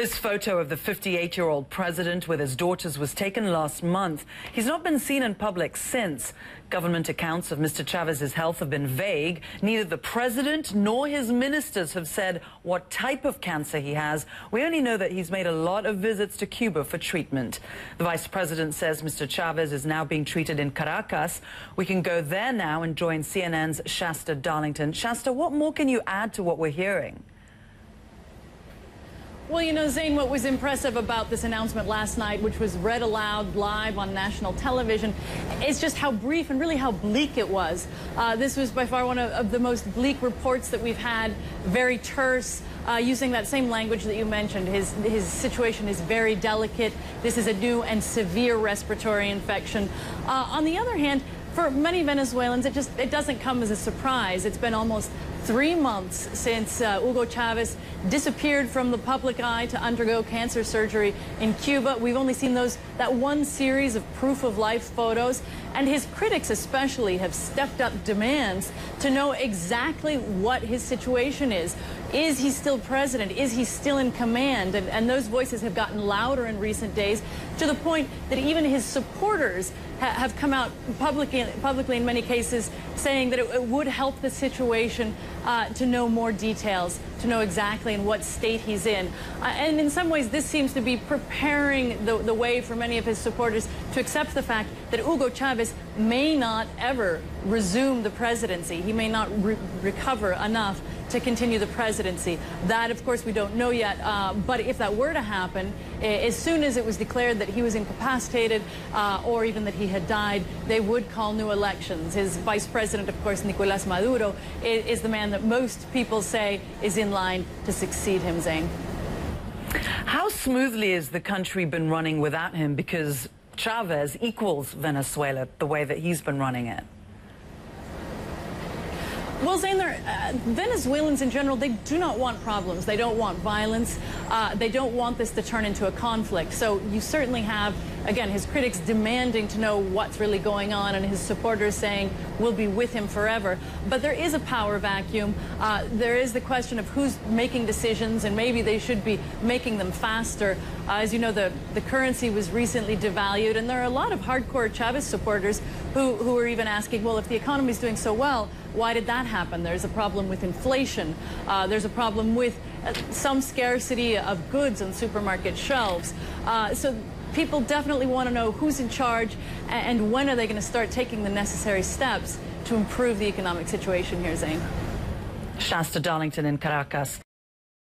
This photo of the 58 year old president with his daughters was taken last month. He's not been seen in public since. Government accounts of Mr. Chavez's health have been vague. Neither the president nor his ministers have said what type of cancer he has. We only know that he's made a lot of visits to Cuba for treatment. The vice president says Mr. Chavez is now being treated in Caracas. We can go there now and join CNN's Shasta Darlington. Shasta, what more can you add to what we're hearing? Well, you know, Zain, what was impressive about this announcement last night, which was read aloud live on national television, is just how brief and really how bleak it was. Uh, this was by far one of, of, the most bleak reports that we've had, very terse. Uh, using that same language that you mentioned, his, his situation is very delicate. This is a new and severe respiratory infection. Uh, on the other hand, for many Venezuelans, it just it doesn't come as a surprise. It's been almost three months since uh, Hugo Chavez disappeared from the public eye to undergo cancer surgery in Cuba. We've only seen those that one series of proof of life photos, and his critics especially have stepped up demands to know exactly what his situation is. Is he still president? Is he still in command? And, and those voices have gotten louder in recent days to the point that even his supporters ha have come out publicly, publicly in many cases saying that it, it would help the situation uh, to know more details, to know exactly in what state he's in. Uh, and in some ways, this seems to be preparing the, the way for many of his supporters to accept the fact that Hugo Chavez may not ever resume the presidency. He may not re recover enough to continue the presidency. That, of course, we don't know yet. Uh, but if that were to happen, as soon as it was declared that he was incapacitated uh, or even that he had died, they would call new elections. His vice president, of course, Nicolas Maduro, is, is the man that most people say is in line to succeed him, Zain. How smoothly has the country been running without him? Because Chavez equals Venezuela the way that he's been running it. Well, Zain, uh, Venezuelans in general, they do not want problems. They don't want violence. Uh, they don't want this to turn into a conflict. So you certainly have, again, his critics demanding to know what's really going on and his supporters saying we'll be with him forever. But there is a power vacuum. Uh, there is the question of who's making decisions and maybe they should be making them faster. Uh, as you know, the, the currency was recently devalued and there are a lot of hardcore Chavez supporters who, who are even asking, well, if the economy is doing so well, why did that happen? There's a problem with inflation. Uh, there's a problem with uh, some scarcity of goods on supermarket shelves. Uh, so people definitely want to know who's in charge and when are they going to start taking the necessary steps to improve the economic situation here, Zain. Shasta Darlington in Caracas.